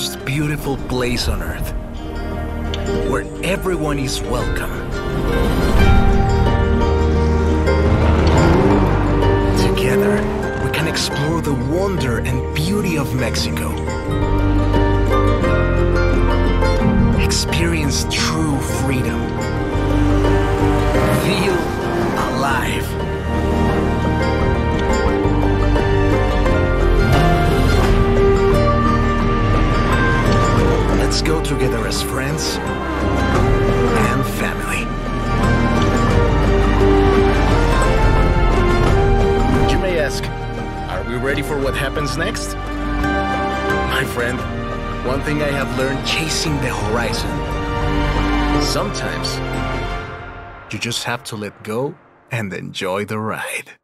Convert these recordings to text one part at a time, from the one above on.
most beautiful place on earth, where everyone is welcome. Together, we can explore the wonder and beauty of Mexico. Experience true freedom. For what happens next? My friend, one thing I have learned chasing the horizon. Sometimes you just have to let go and enjoy the ride.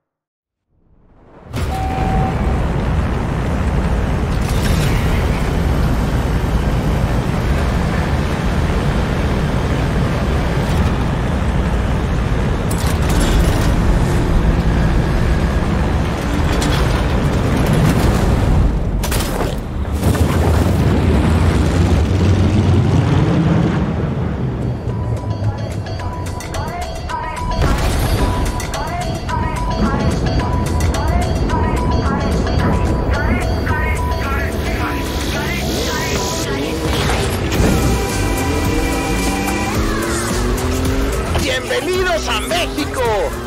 ¡Bienvenidos a México!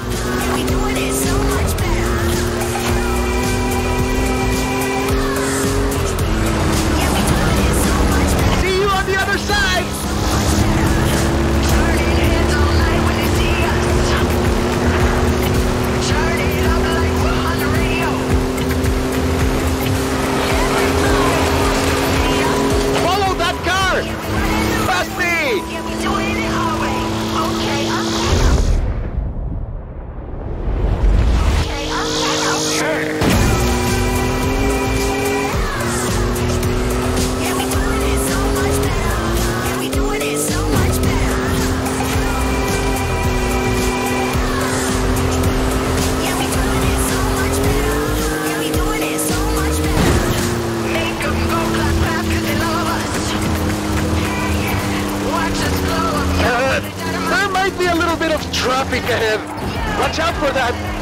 Traffic ahead. Watch out for that.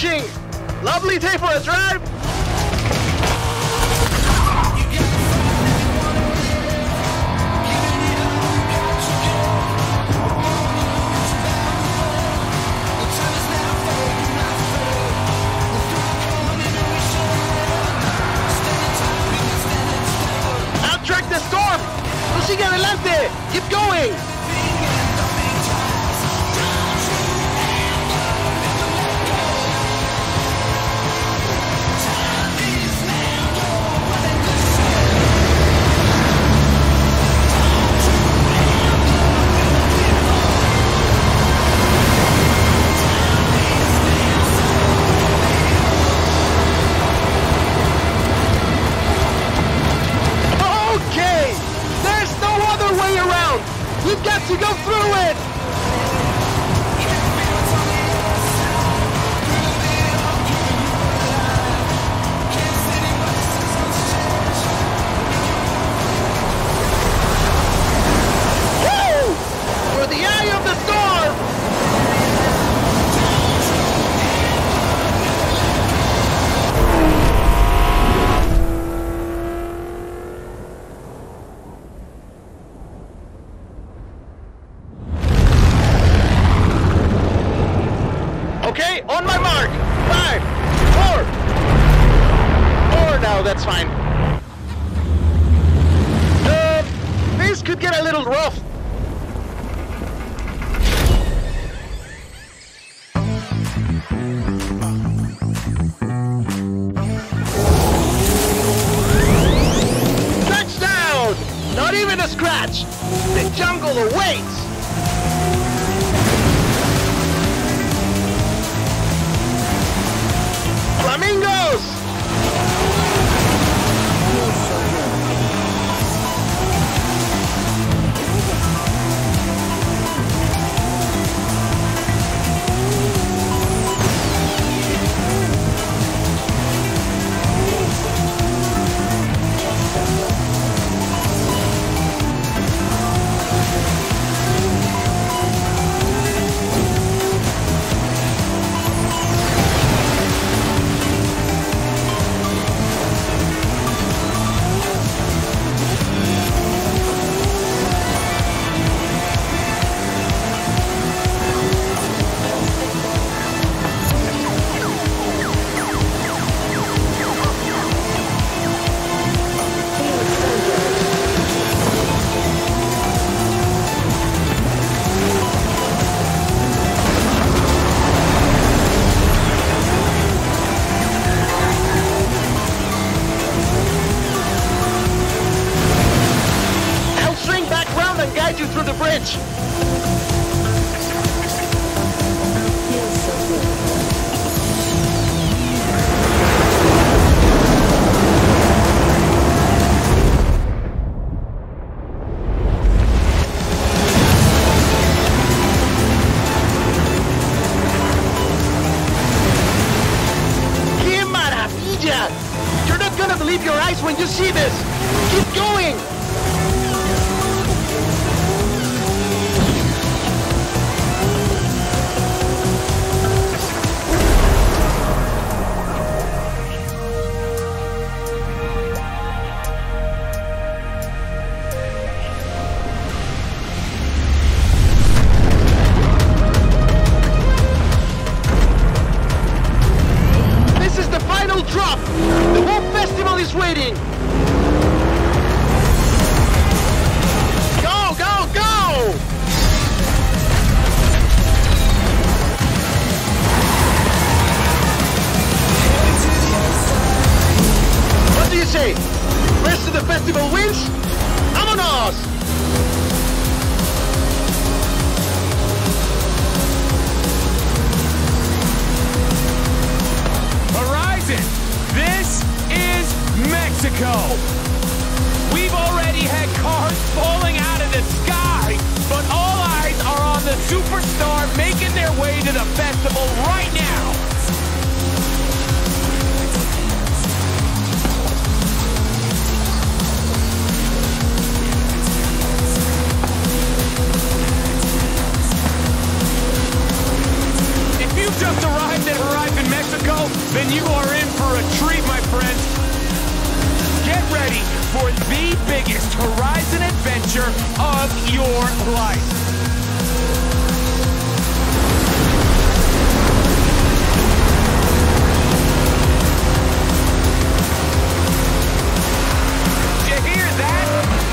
Approaching! Lovely day for a drive! that's fine. Uh, this could get a little rough. Touchdown! Not even a scratch! The jungle awaits! You're not gonna believe your eyes when you see this. Keep going. Then you are in for a treat, my friends. Get ready for the biggest Horizon adventure of your life. You hear that?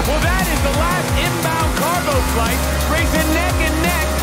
Well, that is the last inbound cargo flight racing neck and neck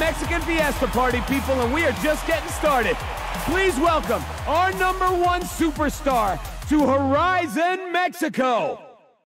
Mexican Fiesta Party, people, and we are just getting started. Please welcome our number one superstar to Horizon Mexico.